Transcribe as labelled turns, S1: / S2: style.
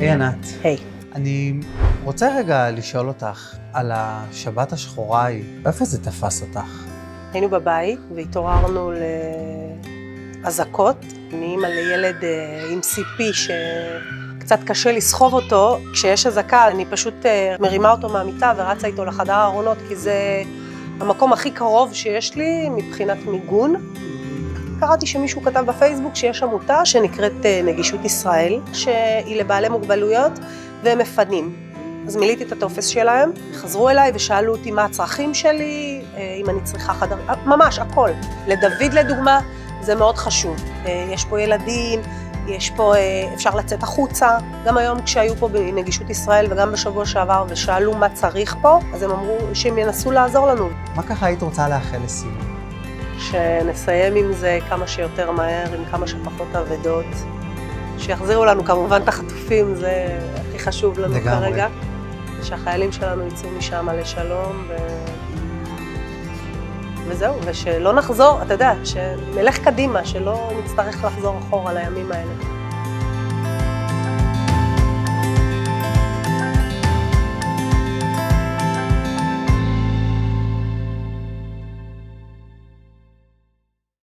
S1: היי ענת.
S2: היי.
S1: אני רוצה רגע לשאול אותך על השבת השחורה ההיא, איפה זה תפס אותך?
S2: היינו בבית והתעוררנו לאזעקות. אני אימא לילד אה, עם CP שקצת קשה לסחוב אותו. כשיש אזעקה אני פשוט אה, מרימה אותו מהמיטה ורצה איתו לחדר הארונות, כי זה המקום הכי קרוב שיש לי מבחינת מיגון. קראתי שמישהו כתב בפייסבוק שיש עמותה שנקראת אה, נגישות ישראל, שהיא לבעלי מוגבלויות, והם מפנים. אז מילאתי את הטופס שלהם, חזרו אליי ושאלו אותי מה הצרכים שלי, אה, אם אני צריכה חדר, אה, ממש הכל. לדוד לדוגמה, זה מאוד חשוב. יש פה ילדים, יש פה, אפשר לצאת החוצה. גם היום כשהיו פה בנגישות ישראל וגם בשבוע שעבר ושאלו מה צריך פה, אז הם אמרו שהם ינסו לעזור לנו.
S1: מה ככה היית רוצה לאחל לסיום?
S2: שנסיים עם זה כמה שיותר מהר, עם כמה שפחות אבדות. שיחזירו לנו כמובן את החטופים, זה הכי חשוב לנו
S1: לגמרי.
S2: כרגע. שהחיילים שלנו יצאו משם לשלום, ו... וזהו, ושלא נחזור, אתה יודע, שנלך קדימה, שלא נצטרך לחזור אחורה לימים האלה.